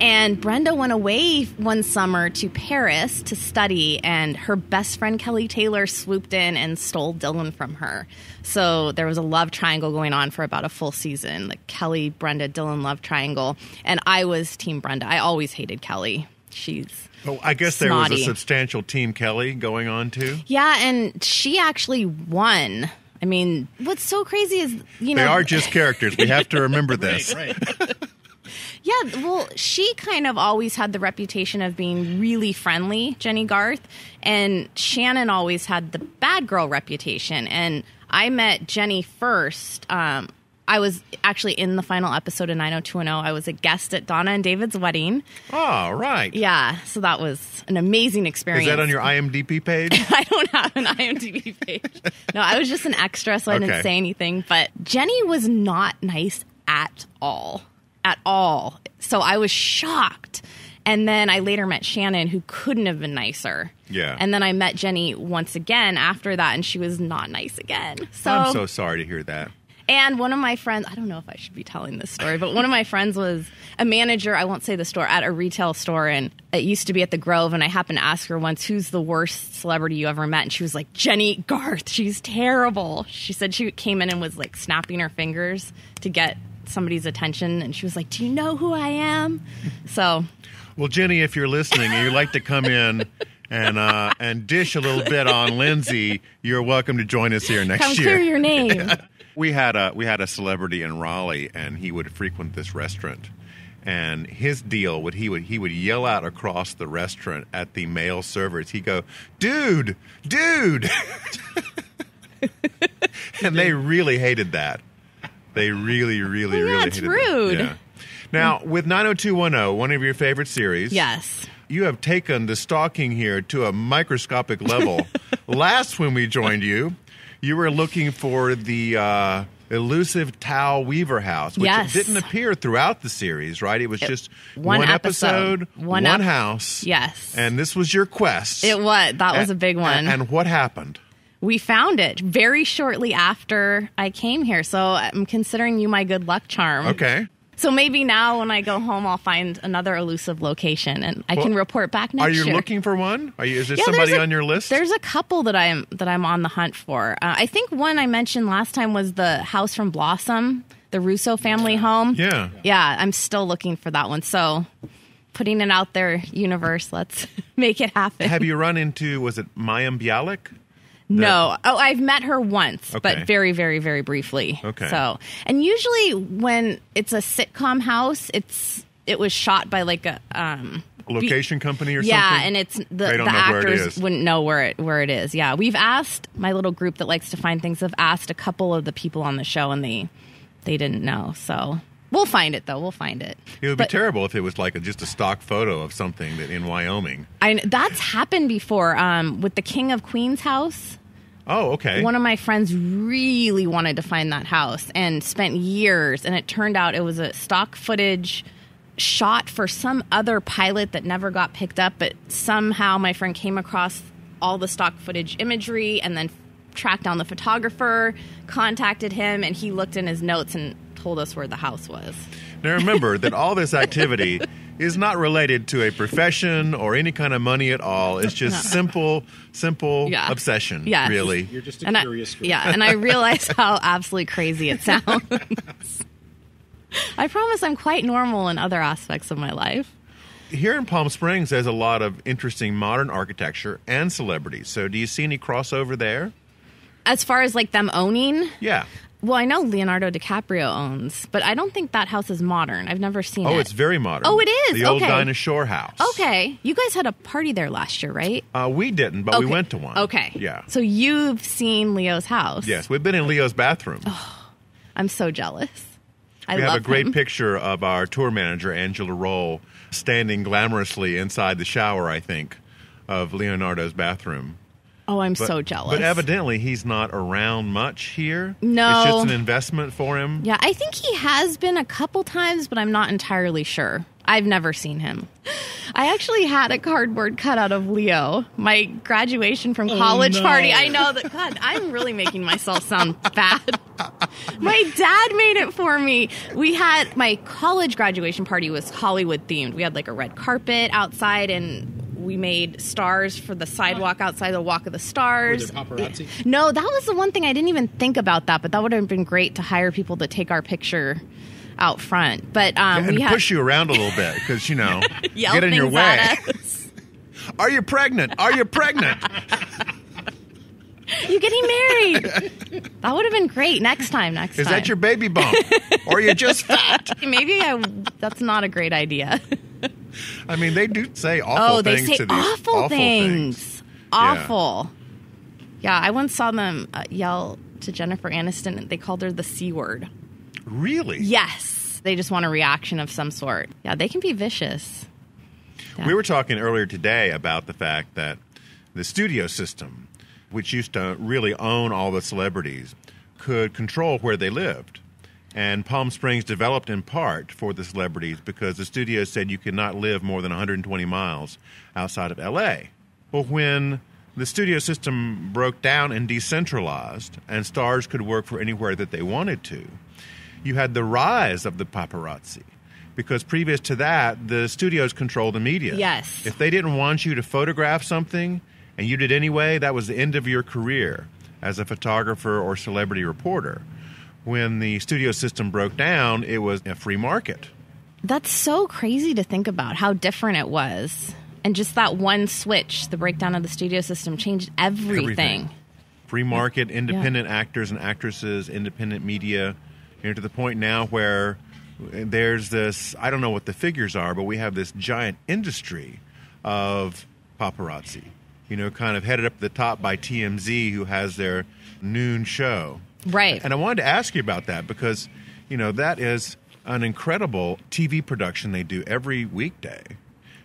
Speaker 7: And Brenda went away one summer to Paris to study, and her best friend Kelly Taylor swooped in and stole Dylan from her. So there was a love triangle going on for about a full season like Kelly, Brenda, Dylan love triangle. And I was Team Brenda. I always hated Kelly. She's
Speaker 2: Oh, I guess there was a substantial Team Kelly going on too.
Speaker 7: yeah, and she actually won. I mean, what's so crazy is you know
Speaker 2: They are just characters. We have to remember this.
Speaker 7: yeah. Well, she kind of always had the reputation of being really friendly, Jennie Garth, and Shannen always had the bad girl reputation. And I met Jennie first. Um, I was actually in the final episode of 90210. I was a guest at Donna and David's wedding.
Speaker 2: Oh, right.
Speaker 7: Yeah, so that was an amazing experience.
Speaker 2: Is that on your IMDb page?
Speaker 7: I don't have an IMDb page. No, I was just an extra, so I
Speaker 2: Okay.
Speaker 7: didn't say anything. But Jennie was not nice at all. At all. So I was shocked. And then I later met Shannen, who couldn't have been nicer.
Speaker 2: Yeah.
Speaker 7: And then I met Jennie once again after that, and she was not nice again. So,
Speaker 2: I'm so sorry to hear that.
Speaker 7: And one of my friends, I don't know if I should be telling this story, but one of my friends was a manager, I won't say the store, at a retail store. And it used to be at the Grove. And I happened to ask her once, who's the worst celebrity you ever met? And she was like, Jennie Garth. She's terrible. She said she came in and was like snapping her fingers to get somebody's attention. And she was like, Do you know who I am? So
Speaker 2: Well, Jennie, if you're listening and you'd like to come in and uh, and dish a little bit on Lindsay, you're welcome to join us here next
Speaker 7: come
Speaker 2: year.
Speaker 7: clear your name.
Speaker 2: we had a we had a celebrity in Raleigh, and he would frequent this restaurant. And his deal would he would he would yell out across the restaurant at the male servers. He'd go, "Dude, dude," and they really hated that. They really, really,
Speaker 7: Well, yeah,
Speaker 2: really
Speaker 7: it's
Speaker 2: hated
Speaker 7: rude.
Speaker 2: That. Yeah. Now, with 90210, one of your favorite series,
Speaker 7: yes.
Speaker 2: you have taken the stalking here to a microscopic level. Last when we joined you, you were looking for the uh, elusive Tao Weaver house, which
Speaker 7: Yes.
Speaker 2: didn't appear throughout the series, right? It was just
Speaker 7: one
Speaker 2: one,
Speaker 7: episode.
Speaker 2: episode,
Speaker 7: One
Speaker 2: one,
Speaker 7: ep-
Speaker 2: house.
Speaker 7: Yes.
Speaker 2: And this was your quest.
Speaker 7: It was. That was
Speaker 2: A-
Speaker 7: a big one.
Speaker 2: And what happened?
Speaker 7: We found it very shortly after I came here. So I'm considering you my good luck charm.
Speaker 2: Okay.
Speaker 7: So maybe now when I go home, I'll find another elusive location and I can report back next
Speaker 2: Are you
Speaker 7: year.
Speaker 2: looking for one? Are you, is there
Speaker 7: Yeah,
Speaker 2: somebody
Speaker 7: a-
Speaker 2: on your list?
Speaker 7: There's a couple that I'm that I'm on the hunt for. Uh, I think one I mentioned last time was the house from Blossom, the Russo family home.
Speaker 2: Yeah.
Speaker 7: yeah. I'm still looking for that one. So putting it out there, universe, let's make it happen.
Speaker 2: Have you run into, was it Mayim Bialik?
Speaker 7: No. Oh, I've met her once,
Speaker 2: Okay.
Speaker 7: but very, very, very briefly.
Speaker 2: Okay.
Speaker 7: So, and usually when it's a sitcom house, it's it was shot by like a um
Speaker 2: location company or
Speaker 7: yeah,
Speaker 2: something?
Speaker 7: Yeah, and it's the, the actors wouldn't know where it where it is. Yeah, we've asked my little group that likes to find things. Have asked a couple of the people on the show, and they they didn't know. So we'll find it though. We'll find it.
Speaker 2: It would be terrible if it was like a, just a stock photo of something that in Wyoming.
Speaker 7: I, that's happened before um, with the King of Queens house.
Speaker 2: Oh, okay.
Speaker 7: One of my friends really wanted to find that house and spent years, and it turned out it was a stock footage shot for some other pilot that never got picked up, but somehow my friend came across all the stock footage imagery and then tracked down the photographer, contacted him, and he looked in his notes and told us where the house was.
Speaker 2: Now remember that all this activity is not related to a profession or any kind of money at all. It's just simple, simple
Speaker 7: Yeah.
Speaker 2: obsession,
Speaker 7: Yes.
Speaker 2: really.
Speaker 3: You're just a
Speaker 7: and I,
Speaker 3: curious girl.
Speaker 7: yeah, and I realize how absolutely crazy it sounds. I promise I'm quite normal in other aspects of my life.
Speaker 2: Here in Palm Springs, there's a lot of interesting modern architecture and celebrities. So, do you see any crossover there?
Speaker 7: As far as like them owning,
Speaker 2: Yeah.
Speaker 7: Well, I know Leonardo DiCaprio owns, but I don't think that house is modern. I've never seen it.
Speaker 2: Oh, it's very modern.
Speaker 7: Oh, it is?
Speaker 2: The old
Speaker 7: Okay.
Speaker 2: Dinah Shore house.
Speaker 7: Okay, you guys had a party there last year, right?
Speaker 2: Uh, we didn't, but we went to one.
Speaker 7: Okay.
Speaker 2: Yeah.
Speaker 7: So you've seen Leo's house.
Speaker 2: Yes, we've been in Leo's bathroom.
Speaker 7: Oh, I'm so jealous. I
Speaker 2: we have a great
Speaker 7: him.
Speaker 2: picture of our tour manager, Angela Roehl, standing glamorously inside the shower, I think, of Leonardo's bathroom.
Speaker 7: Oh, I'm
Speaker 2: But,
Speaker 7: so jealous.
Speaker 2: But evidently, he's not around much here.
Speaker 7: No.
Speaker 2: It's just an investment for him.
Speaker 7: Yeah, I think he has been a couple times, but I'm not entirely sure. I've never seen him. I actually had a cardboard cutout of Leo, my graduation from oh, college party. I know that, God, I'm really making myself sound bad. My dad made it for me. We had my college graduation party was Hollywood themed. We had like a red carpet outside and we made stars for the sidewalk outside the Walk of the Stars.
Speaker 3: Paparazzi?
Speaker 7: No, that was the one thing I didn't even think about that, but that would have been great to hire people to take our picture out front. But um,
Speaker 2: And
Speaker 7: we had
Speaker 2: push you around a little bit because, you know,
Speaker 7: yell
Speaker 2: get in
Speaker 7: things
Speaker 2: your way.
Speaker 7: at us.
Speaker 2: Are you pregnant? Are you pregnant?
Speaker 7: You getting married? that would have been great. Next time. Next
Speaker 2: Is
Speaker 7: time.
Speaker 2: that your baby bump? or are you just fat?
Speaker 7: Maybe I, that's not a great idea.
Speaker 2: I mean, they do say awful
Speaker 7: oh, they
Speaker 2: things
Speaker 7: say
Speaker 2: to these
Speaker 7: awful, things. Awful. Yeah. yeah. I once saw them uh, yell to Jennifer Aniston. They called her the c word.
Speaker 2: Really?
Speaker 7: Yes, they just want a reaction of some sort. Yeah, they can be vicious. Yeah.
Speaker 2: We were talking earlier today about the fact that the studio system, which used to really own all the celebrities, could control where they lived. And Palm Springs developed in part for the celebrities because the studio said you could not live more than 120 miles outside of LA. Well, when the studio system broke down and decentralized, and stars could work for anywhere that they wanted to, you had the rise of the paparazzi. Because previous to that, the studios controlled the media.
Speaker 7: Yes.
Speaker 2: If they didn't want you to photograph something and you did anyway, that was the end of your career as a photographer or celebrity reporter. When the studio system broke down, it was a free market.
Speaker 7: That's so crazy to think about how different it was. And just that one switch, the breakdown of the studio system, changed everything.
Speaker 2: Free market, independent actors and actresses, independent media, you know, to the point now where there's this I don't know what the figures are, but we have this giant industry of paparazzi. You know, kind of headed up the top by TMZ, who has their noon show.
Speaker 7: Right.
Speaker 2: And I wanted to ask you about that because, you know, that is an incredible TV production they do every weekday.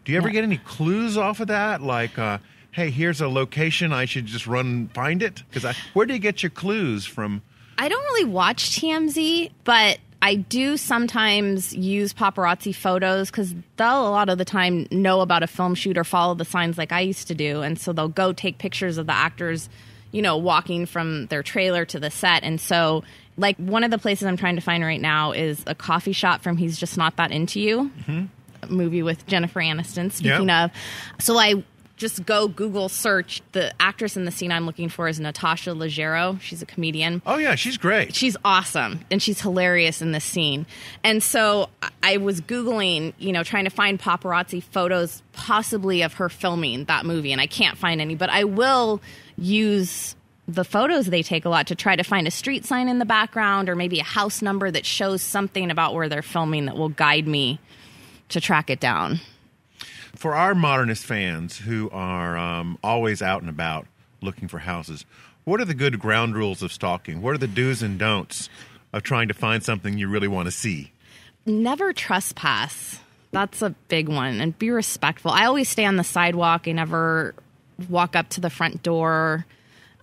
Speaker 2: Do you ever
Speaker 7: Yeah.
Speaker 2: get any clues off of that? Like, uh, hey, here's a location, I should just run and find it? Because where do you get your clues from?
Speaker 7: I don't really watch TMZ, but I do sometimes use paparazzi photos because they'll a lot of the time know about a film shoot or follow the signs like I used to do. And so they'll go take pictures of the actors, you know, walking from their trailer to the set. And so, like, one of the places I'm trying to find right now is a coffee shop from He's Just Not That Into You. Mm-hmm. a movie with Jennifer Aniston. Speaking
Speaker 2: Yeah.
Speaker 7: of, so I just go Google search the actress in the scene I'm looking for is Natasha Leggero. She's a comedian.
Speaker 2: Oh, yeah, she's great.
Speaker 7: She's awesome and she's hilarious in this scene. And so I was Googling, you know, trying to find paparazzi photos possibly of her filming that movie, and I can't find any, but I will use the photos they take a lot to try to find a street sign in the background or maybe a house number that shows something about where they're filming that will guide me to track it down.
Speaker 2: For our modernist fans who are um, always out and about looking for houses, what are the good ground rules of stalking? What are the do's and don'ts of trying to find something you really want to see?
Speaker 7: never trespass. That's a big one. And be respectful. I always stay on the sidewalk. I never walk up to the front door.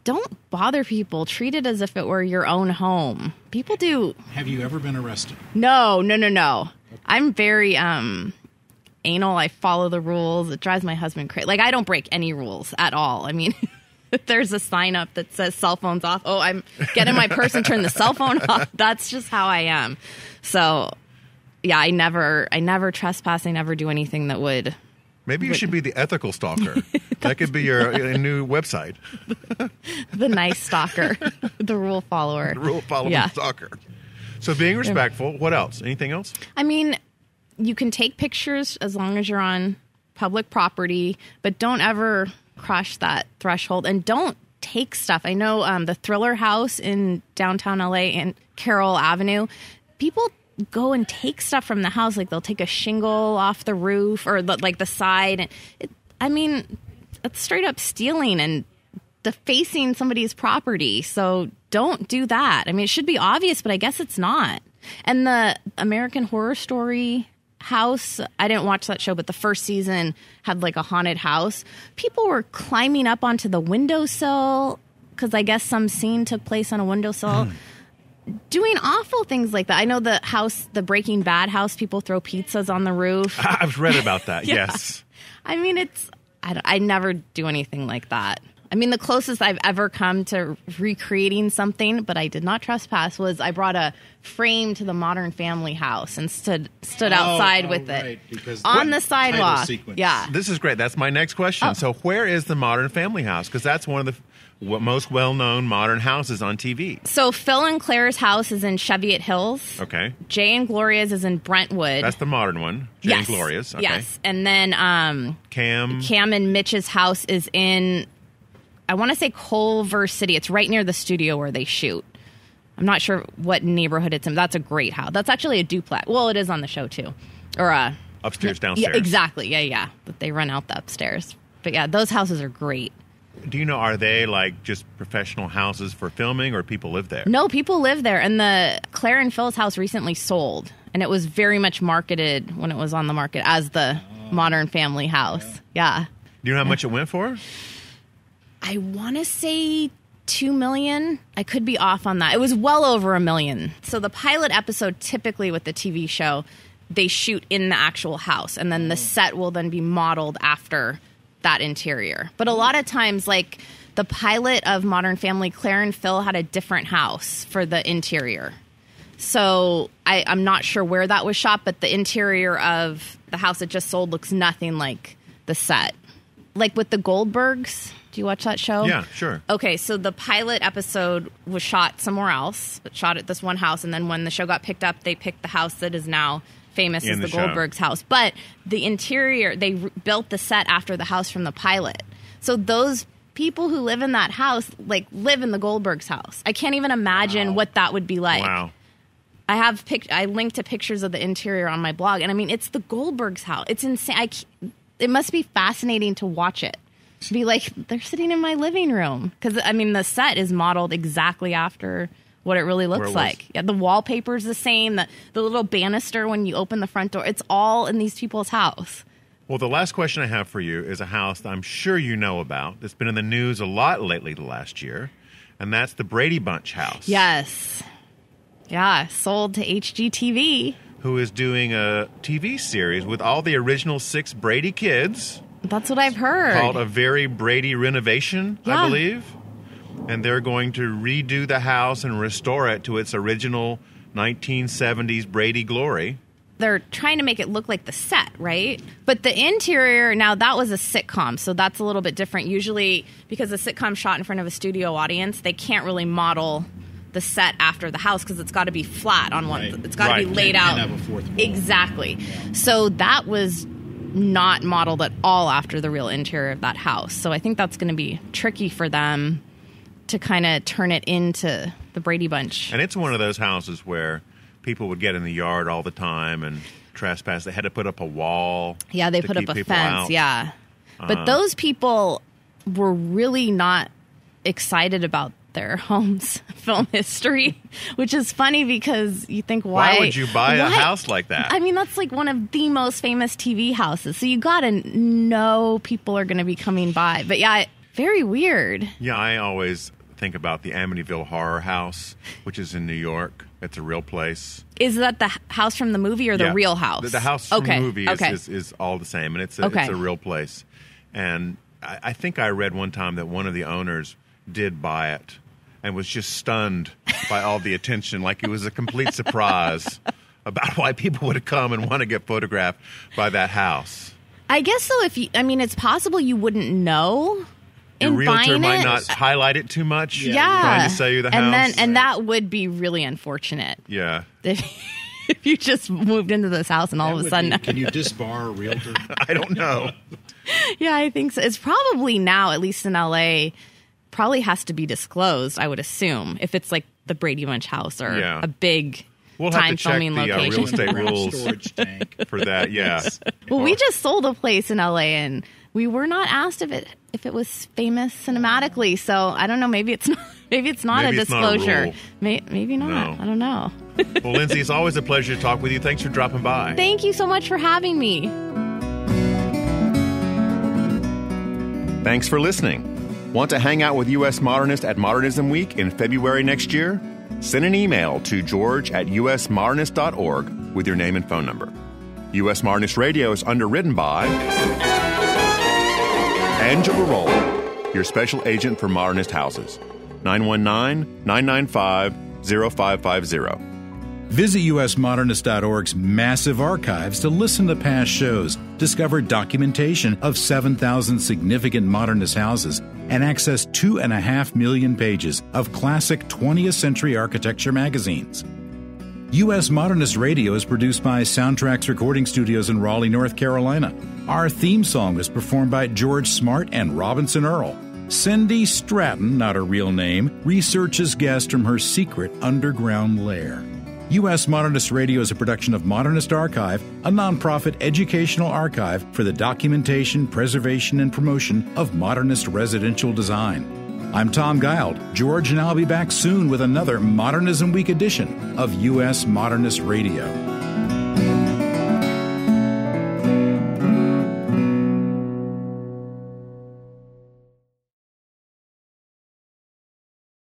Speaker 7: Don't bother people. Treat it as if it were your own home. People do.
Speaker 3: Have you ever been arrested?
Speaker 7: No, no, no, no. I'm very um anal. I follow the rules. It drives my husband crazy. Like I don't break any rules at all. I mean, there's a sign up that says cell phones off, oh, I'm getting my purse and turn the cell phone off. That's just how I am. So, yeah, I never, I never trespass. I never do anything that would.
Speaker 2: Maybe you should be the ethical stalker. that could be your uh, new website.
Speaker 7: The nice stalker, the rule follower, the
Speaker 2: Rule following
Speaker 7: Yeah.
Speaker 2: stalker. So being respectful. What else? Anything else?
Speaker 7: I mean, you can take pictures as long as you're on public property, but don't ever crush that threshold and don't take stuff. I know um, the Thriller House in downtown LA and Carroll Avenue, people go and take stuff from the house. Like they'll take a shingle off the roof or the, like the side. And it, I mean, it's straight up stealing and defacing somebody's property. So don't do that. I mean, it should be obvious, but I guess it's not. And the American Horror Story house, I didn't watch that show, but the first season had like a haunted house. People were climbing up onto the windowsill because I guess some scene took place on a windowsill. Hmm. Doing awful things like that. I know the house, the Breaking Bad house, people throw pizzas on the roof.
Speaker 2: I've read about that.
Speaker 7: Yeah.
Speaker 2: Yes.
Speaker 7: I mean, it's I, I never do anything like that. I mean, the closest I've ever come to recreating something, but I did not trespass, was I brought a frame to the Modern Family house and stood stood outside
Speaker 3: oh,
Speaker 7: with
Speaker 3: right,
Speaker 7: it
Speaker 3: because
Speaker 7: on the sidewalk. Yeah,
Speaker 2: This is great. That's my next question.
Speaker 7: Oh.
Speaker 2: So where is the Modern Family House? Because that's one of the w- most well-known modern houses on TV.
Speaker 7: so Phil and Claire's house is in Cheviot Hills.
Speaker 2: Okay.
Speaker 7: Jay and Gloria's is in Brentwood.
Speaker 2: That's the modern one. Jane
Speaker 7: yes,
Speaker 2: Gloria's. Okay.
Speaker 7: yes, and then um,
Speaker 2: Cam.
Speaker 7: Cam and Mitch's house is in, I want to say Culver City. It's right near the studio where they shoot. I'm not sure what neighborhood it's in. That's a great house. That's actually a duplex. Well, it is on the show too, or uh,
Speaker 2: Upstairs,
Speaker 7: yeah,
Speaker 2: downstairs.
Speaker 7: exactly. Yeah, yeah. But they run out the upstairs. But yeah, those houses are great.
Speaker 2: Do you know, are they like just professional houses for filming or people live there?
Speaker 7: No, people live there, and the Claire and Phil's house recently sold, and it was very much marketed when it was on the market as the Modern Family house. yeah.
Speaker 2: Do you know how much it went for?
Speaker 7: I want to say 2 million. I could be off on that. It was well over a million. So the pilot episode typically with the TV show, they shoot in the actual house and then the set will then be modeled after that interior. But a lot of times like the pilot of Modern Family, Claire and Phil had a different house for the interior. So I, I'm not sure where that was shot, but the interior of the house that just sold looks nothing like the set. Like with the Goldbergs. Do you watch that show?
Speaker 2: Yeah, sure.
Speaker 7: Okay, so the pilot episode was shot somewhere else, but shot at this one house, and then when the show got picked up, they picked the house that is now famous
Speaker 2: In
Speaker 7: as
Speaker 2: the
Speaker 7: the. Goldbergs house. But the interior, they re- built the set after the house from the pilot. So those people who live in that house, like, live in the Goldbergs house. I can't even imagine what that would be like.
Speaker 2: Wow.
Speaker 7: I have pic- I linked to pictures of the interior on my blog, and I mean, it's the Goldbergs' house. It's insane. I it must be fascinating to watch it. Be like they're sitting in my living room because I mean, the set is modeled exactly after what it really looks
Speaker 2: it
Speaker 7: like. Yeah, the wallpaper's the same. The the little banister when you open the front door, it's all in these people's house.
Speaker 2: Well, the last question I have for you is a house that I'm sure you know about. That's been in the news a lot lately the last year, and that's the Brady Bunch house.
Speaker 7: Yes. Yeah, sold to HGTV.
Speaker 2: Who is doing a TV series with all the original six Brady kids
Speaker 7: That's what I've heard.
Speaker 2: called A Very Brady Renovation, I believe. And they're going to redo the house and restore it to its original 1970s Brady glory.
Speaker 7: they're trying to make it look like the set, right? But the interior, now that was a sitcom, so that's a little bit different. Usually, because a sitcom shot in front of a studio audience, they can't really model the set after the house because it's got to be flat on one.
Speaker 3: Right.
Speaker 7: It's got to
Speaker 2: Right.
Speaker 7: be laid
Speaker 3: Can't
Speaker 7: out
Speaker 3: have a fourth wall.
Speaker 7: exactly. So that was not modeled at all after the real interior of that house. So I think that's going to be tricky for them to kind of turn it into the Brady Bunch.
Speaker 2: And it's one of those houses where people would get in the yard all the time and trespass. They had to put up a wall.
Speaker 7: Yeah, they put up a fence.
Speaker 2: out.
Speaker 7: Yeah. But
Speaker 2: Uh,
Speaker 7: those people were really not excited about their home's film history, which is funny because you think why
Speaker 2: Why would you buy a house like that?
Speaker 7: I mean, that's like one of the most famous TV houses. So you got to know people are going to be coming by. But yeah, very weird.
Speaker 2: Yeah, I always think about the Amityville Horror House, which is in New York. It's a real place.
Speaker 7: Is that the house from the movie or the
Speaker 2: Yeah.
Speaker 7: real house?
Speaker 2: The, the house from
Speaker 7: okay.
Speaker 2: the movie is,
Speaker 7: okay.
Speaker 2: is, is all the same, and it's a,
Speaker 7: Okay.
Speaker 2: it's a real place. And I, I think I read one time that one of the owners did buy it and was just stunned by all the attention, like it was a complete surprise about why people would come and want to get photographed by that house.
Speaker 7: I guess so. If you, I mean, it's possible you wouldn't know.
Speaker 2: Your
Speaker 7: in
Speaker 2: realtor might
Speaker 7: it.
Speaker 2: not highlight it too much.
Speaker 7: Yeah,
Speaker 2: trying to sell you the
Speaker 7: and
Speaker 2: house.
Speaker 7: then and that would be really unfortunate
Speaker 2: yeah,
Speaker 7: if, if you just moved into this house and all
Speaker 3: That
Speaker 7: of a sudden,
Speaker 3: be- can you disbar a realtor?
Speaker 2: I don't know.
Speaker 7: yeah, I think so. It's probably now, at least in LA, probably has to be disclosed. I would assume if it's like the Brady Bunch house or
Speaker 2: Yeah.
Speaker 7: a big
Speaker 2: We'll have
Speaker 7: time
Speaker 2: to check
Speaker 7: filming
Speaker 2: the uh, real estate rules
Speaker 3: storage tank.
Speaker 2: for that. Yeah.
Speaker 7: Well, we just sold a place in LA and we were not asked if it if it was famous cinematically. So I don't know. Maybe it's not. Maybe it's not
Speaker 2: Maybe
Speaker 7: a
Speaker 2: it's not a
Speaker 7: disclosure.
Speaker 2: rule.
Speaker 7: May, maybe not.
Speaker 2: No.
Speaker 7: I don't know.
Speaker 2: Well, Lindsay, it's always a pleasure to talk with you. Thanks for dropping by.
Speaker 7: Thank you so much for having me.
Speaker 2: Thanks for listening. Want to hang out with U.S. Modernist at Modernism Week in February next year? Send an email to george at usmodernist.org with your name and phone number. U.S. Modernist Radio is underwritten by Angela Roehl, your special agent for Modernist houses. 919 995 0550.
Speaker 3: Visit usmodernist.org's massive archives to listen to past shows, discover documentation of 7,000 significant modernist houses, and access two and a half million pages of classic 20th century architecture magazines. U.S. Modernist Radio is produced by Soundtracks Recording Studios in Raleigh, North Carolina. Our theme song is performed by George Smart and Robinson Earl. Cindy Stratton, not her real name, researches guests from her secret underground lair. U.S. Modernist Radio is a production of Modernist Archive, a nonprofit educational archive for the documentation, preservation, and promotion of modernist residential design. I'm Tom Guild. George and I'll be back soon with another Modernism Week edition of U.S. Modernist Radio.